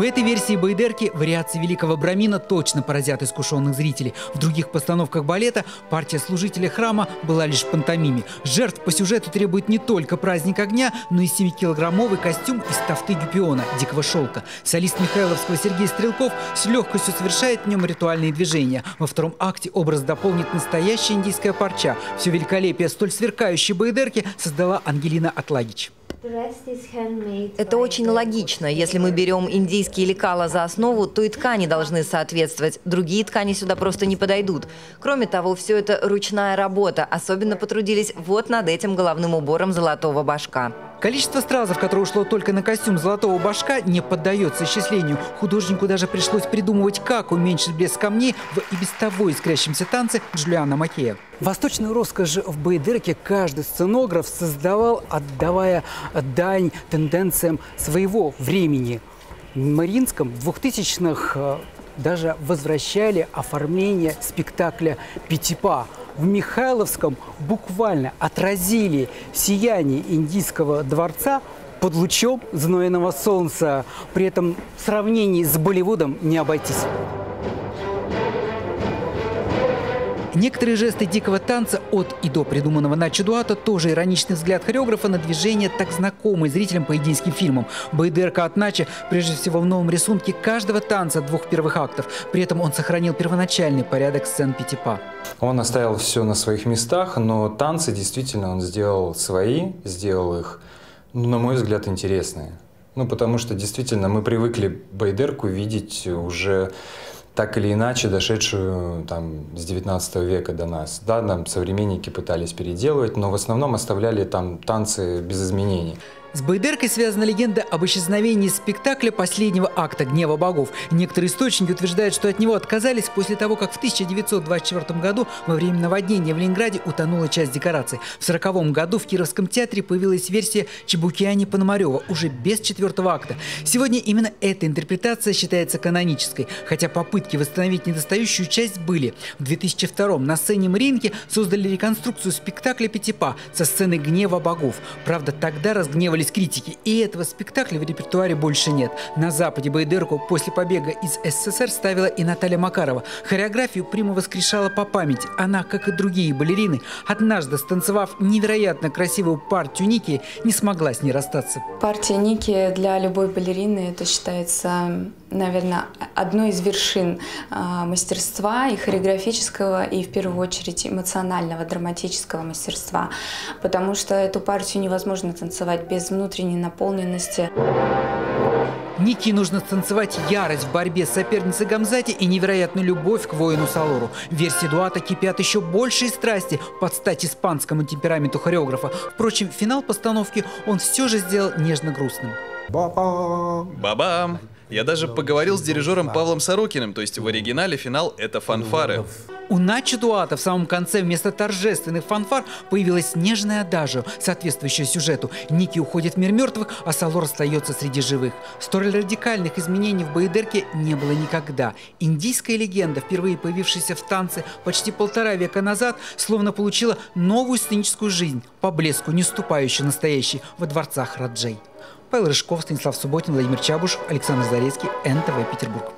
В этой версии Байдерки вариации великого Брамина точно поразят искушенных зрителей. В других постановках балета партия служителя храма была лишь пантомиме. Жертв по сюжету требует не только праздник огня, но и 7-килограммовый костюм из тафты гюпиона, дикого шелка. Солист Михайловского Сергей Стрелков с легкостью совершает в нем ритуальные движения. Во втором акте образ дополнит настоящая индийская парча. Все великолепие столь сверкающей Байдерки создала Ангелина Атлагич. Это очень логично. Если мы берем индийские лекала за основу, то и ткани должны соответствовать. Другие ткани сюда просто не подойдут. Кроме того, все это ручная работа. Особенно потрудились вот над этим головным убором золотого башка. Количество стразов, которое ушло только на костюм золотого башка, не поддается исчислению. Художнику даже пришлось придумывать, как уменьшить блеск камней в и без того искрящемся танце Джулиана Макея. Восточную роскошь в Байдерке каждый сценограф создавал, отдавая дань тенденциям своего времени. В Мариинском 2000-х э, даже возвращали оформление спектакля «Пятипа», в Михайловском буквально отразили сияние индийского дворца под лучом знойного солнца. При этом в сравнении с Болливудом не обойтись. Некоторые жесты дикого танца от и до придуманного на Дуата тоже ироничный взгляд хореографа на движение, так знакомый зрителям по индийским фильмам. Байдерка от Начи прежде всего в новом рисунке каждого танца двух первых актов. При этом он сохранил первоначальный порядок сцен Пятипа. Он оставил все на своих местах, но танцы действительно он сделал свои, сделал их, ну, на мой взгляд, интересные. Ну, потому что действительно мы привыкли Байдерку видеть уже так или иначе дошедшую там, с 19 века до нас. Да, там современники пытались переделывать, но в основном оставляли там танцы без изменений. С Байдеркой связана легенда об исчезновении спектакля последнего акта «Гнева богов». Некоторые источники утверждают, что от него отказались после того, как в 1924 году во время наводнения в Ленинграде утонула часть декораций. В 1940 году в Кировском театре появилась версия Чебукиани Пономарева уже без четвертого акта. Сегодня именно эта интерпретация считается канонической, хотя попытки восстановить недостающую часть были. В 2002 на сцене Мариинки создали реконструкцию спектакля «Пятипа» со сцены «Гнева богов». Правда, тогда разгневали жаловались критики. И этого спектакля в репертуаре больше нет. На Западе Байдерку после побега из СССР ставила и Наталья Макарова. Хореографию Прима воскрешала по памяти. Она, как и другие балерины, однажды станцевав невероятно красивую партию Ники, не смогла с ней расстаться. Партия Ники для любой балерины это считается, наверное, одной из вершин а, мастерства и хореографического, и в первую очередь эмоционального, драматического мастерства. Потому что эту партию невозможно танцевать без внутренней наполненности. Ники нужно танцевать ярость в борьбе с соперницей Гамзати и невероятную любовь к воину Салору. В версии Дуата кипят еще большие страсти под стать испанскому темпераменту хореографа. Впрочем, финал постановки он все же сделал нежно-грустным. Бабам! Бабам! Я даже поговорил с дирижером Павлом Сорокиным, то есть в оригинале финал — это фанфары. У Начи Дуата в самом конце вместо торжественных фанфар появилась нежная адажио, соответствующая сюжету. Ники уходит в мир мертвых, а Салор остается среди живых. Столь радикальных изменений в Баедерке не было никогда. Индийская легенда, впервые появившаяся в танце почти полтора века назад, словно получила новую сценическую жизнь, по блеску не уступающую настоящей во дворцах Раджей. Павел Рыжков, Станислав Субботин, Владимир Чабуш, Александр Зарецкий, НТВ, Петербург.